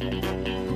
Música